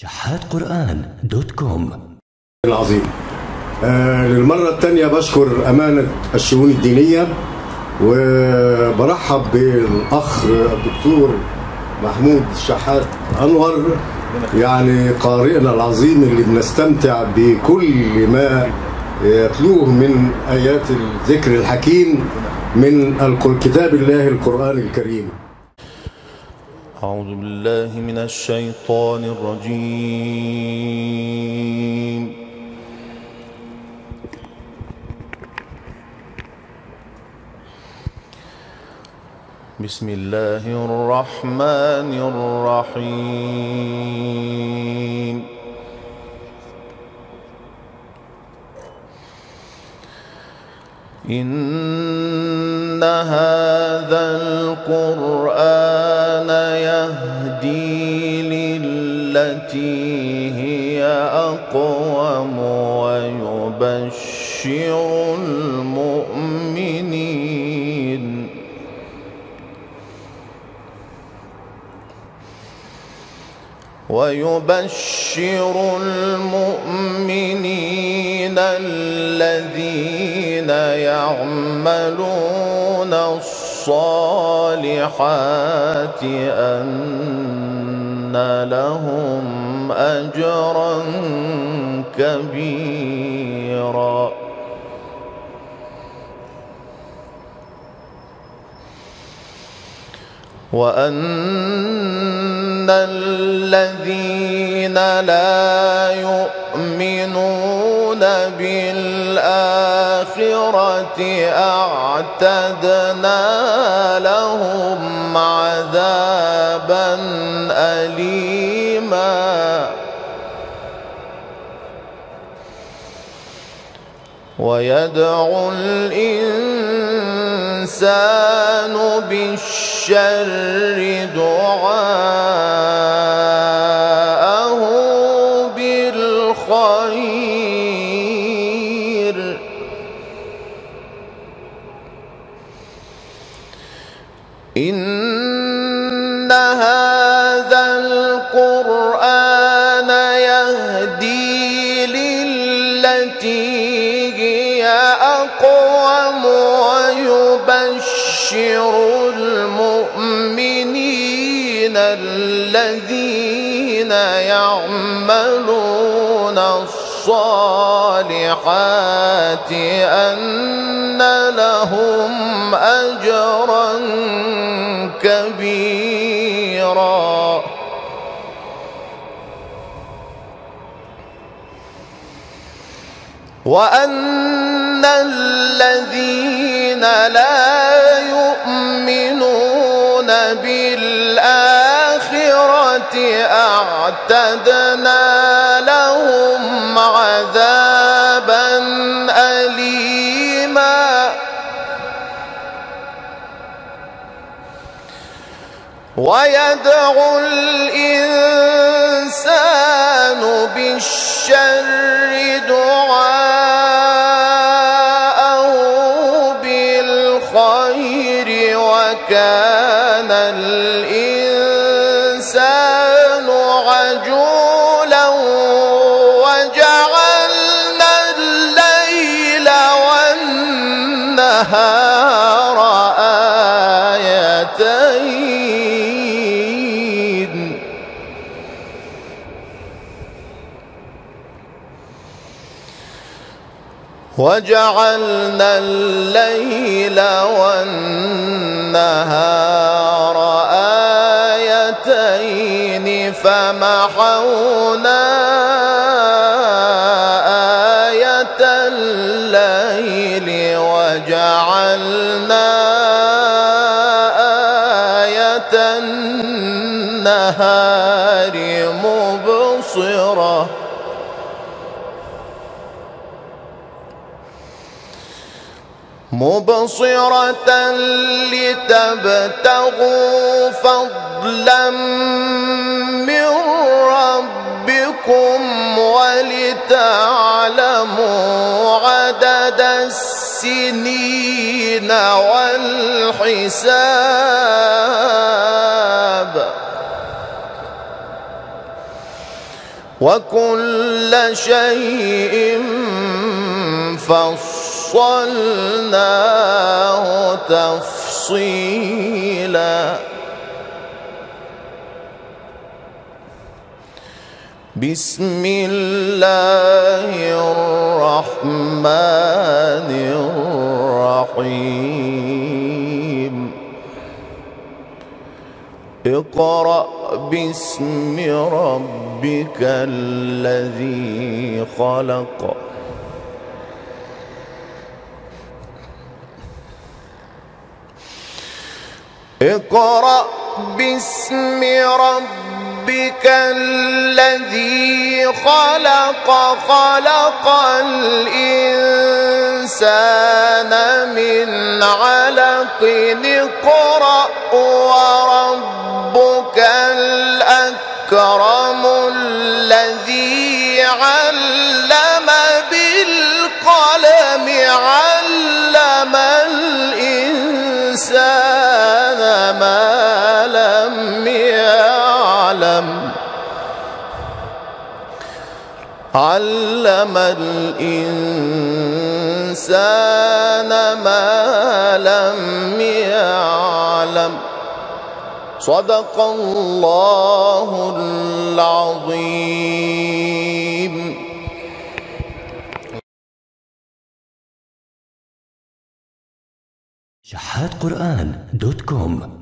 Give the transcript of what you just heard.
شحات قرآن دوت كوم. العظيم. آه للمرة الثانية بشكر أمانة الشؤون الدينية وبرحب بالأخ الدكتور محمود شحات أنور يعني قارئنا العظيم اللي بنستمتع بكل ما يتلوه من آيات الذكر الحكيم من كتاب الله القرآن الكريم. أعوذ بالله من الشيطان الرجيم. بسم الله الرحمن الرحيم. إن هذا القرآن للتي هي أقوم ويبشر المؤمنين. ويبشر المؤمنين الذين يعملون الصالحات أن لهم أجرا كبيرا وأن الذين لا يؤمنون بالآخرة أعتدنا لهم عذابا أليما. ويدعو الإنسان بالشر دعاءه بالخير. هذا القرآن يهدي للتي هي أقوم ويبشر المؤمنين الذين يعملون الصالحات أن لهم أجرا وأن الذين لا يؤمنون بالآخرة أعتدنا لهم عذابا أليما ويدعو الإنسان بالشر دعاءه الإنسان عجولا وجعلنا الليل والنهار آيتين. وجعلنا الليل والنهار فمحونا آية الليل وجعلنا آية النهار مبصرة. مبصرة لتبتغوا فضلا من ربكم ولتعلموا عدد السنين والحساب وكل شيء فصلناه تفصيلا. بسم الله الرحمن الرحيم. اقرأ باسم ربك الذي خلق. اقرأ باسم ربك الذي خلق خلق الإنسان من علق. اقرأ وربك علم الإنسان ما لم يعلم. صدق الله العظيم. شحات قرآن دوت كوم.